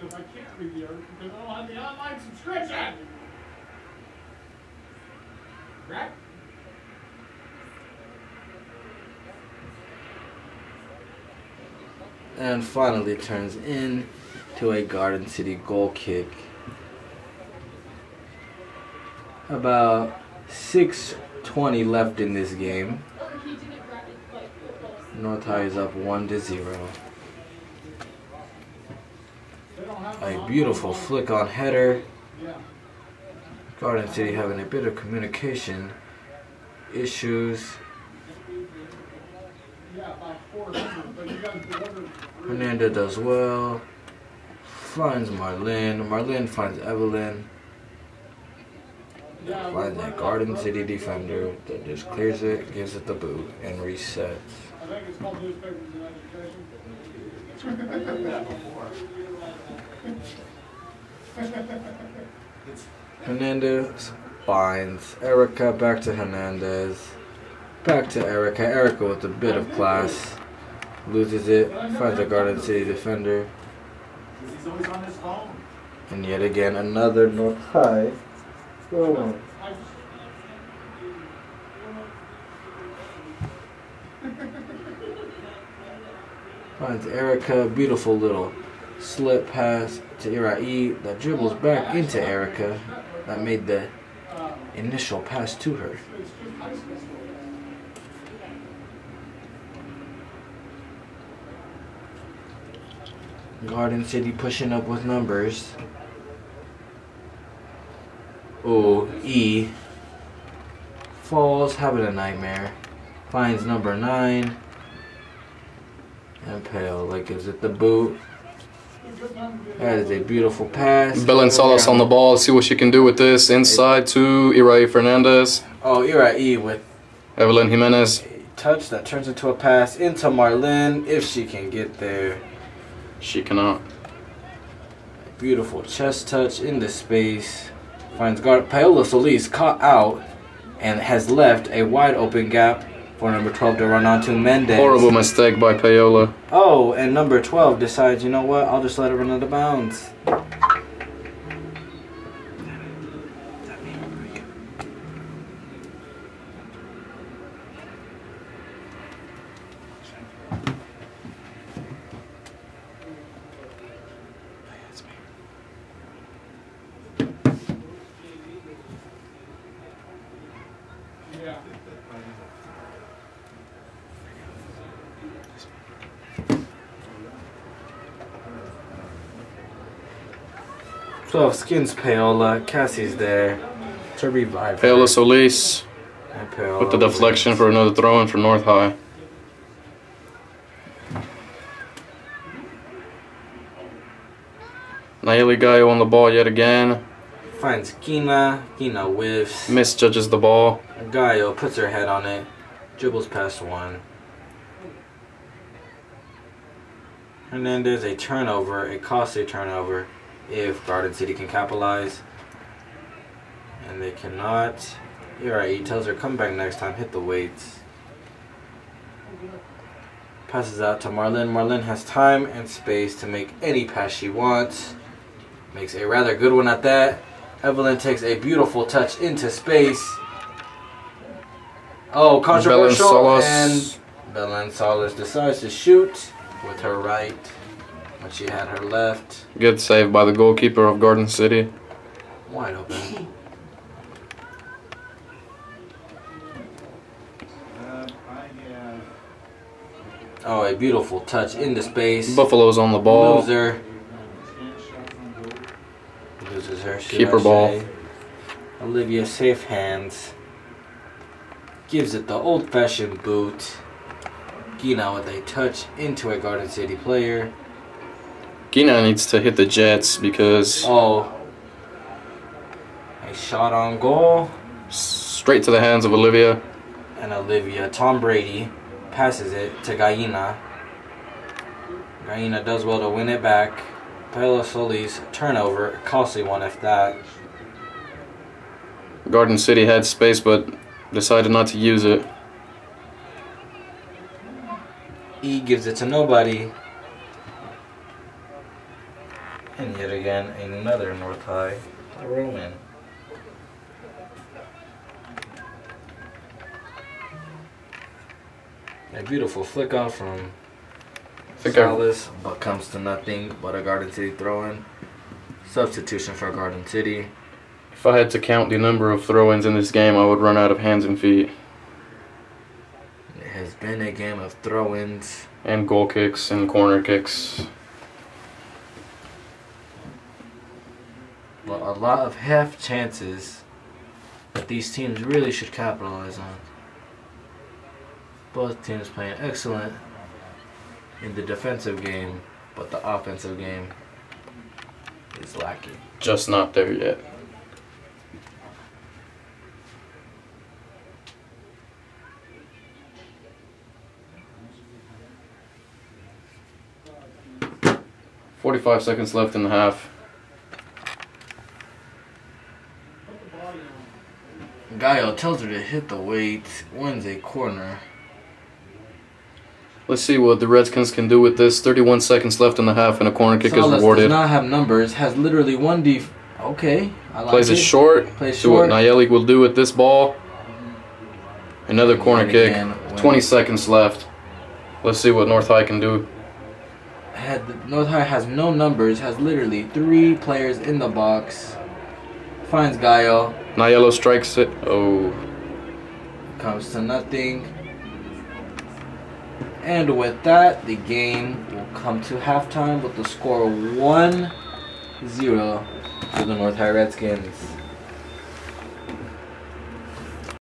because I can't read the article because I don't have the online subscription. Right? And finally turns in to a Garden City goal kick. About 6.20 left in this game. North High is up 1 to 0. A beautiful flick on header. Garden City having a bit of communication issues. Hernandez does well. Finds Marlin. Marlin finds Evelyn. Finds a Garden City defender that just clears it, gives it the boot, and resets. Hernandez finds Erica back to Hernandez. Back to Erica. Erica with a bit of class. Loses it. Finds a Garden City defender. On. And yet again another North High. goal. Finds Erica. Beautiful little slip pass to Irai that dribbles back into Erica. That made the initial pass to her. Garden City pushing up with numbers. Oh, E. Falls, having a nightmare. Finds number nine. And Pale, like, gives it the boot. That is a beautiful pass. Belen Salas on the ball. See what she can do with this. Inside to Irai Fernandez. Oh, Irai with Evelyn Jimenez. a touch that turns into a pass into Marlene if she can get there. She cannot. Beautiful chest touch in the space. Finds guard Paola Solis caught out and has left a wide open gap for number 12 to run onto Mendez. Horrible mistake by Paola. Oh, and number 12 decides, you know what, I'll just let it run out of bounds. So skins Paola, uh, Cassie's there to revive. Paola Solis Paola with the deflection for another throw in for North High. Nayeli Gayo on the ball yet again. finds Kina. Kina whiffs. Misjudges the ball. Gaio puts her head on it, dribbles past one. Hernandez a turnover, a costly turnover, if Garden City can capitalize. And they cannot. You're right, he tells her come back next time, hit the weights. Passes out to Marlin. Marlin has time and space to make any pass she wants. Makes a rather good one at that. Evelyn takes a beautiful touch into space. Oh, controversial. Salas. And Belen Salas decides to shoot with her right when she had her left. Good save by the goalkeeper of Garden City. Wide open. Uh, Oh, a beautiful touch into space. Buffalo's on the ball. Loser. Loses her. Keeper ball. Olivia safe hands. Gives it the old fashioned boot. Gina with a touch into a Garden City player. Gina needs to hit the Jets because Oh. A shot on goal. straight to the hands of Olivia. And Olivia, Tom Brady, passes it to Gallina. Gallina does well to win it back. Paola Solis, turnover, costly one if that. Garden City had space but decided not to use it. E gives it to nobody. And yet again, another North High in. A beautiful flick on from Salas, but comes to nothing but a Garden City throw in. Substitution for Garden City. if I had to count the number of throw-ins in this game, I would run out of hands and feet It has been a game of throw ins. and goal kicks and corner kicks. A lot of half chances that these teams really should capitalize on. Both teams playing excellent in the defensive game, but the offensive game is lacking. Just not there yet. Forty-five seconds left in the half. Gaio tells her to hit the weight, wins a corner. Let's see what the Redskins can do with this. 31 seconds left in the half, and a corner kick Salas is does not have numbers, has literally one def. Okay, I like Plays it. it short. Plays See what short. Nayeli will do with this ball. Another corner And kick. again, 20 seconds left. Let's see what North High can do. had North High has no numbers, has literally three players in the box. Finds Gaio, Nayeli strikes it. Oh, comes to nothing. And with that, the game will come to halftime with the score 1 0 to the North High Redskins.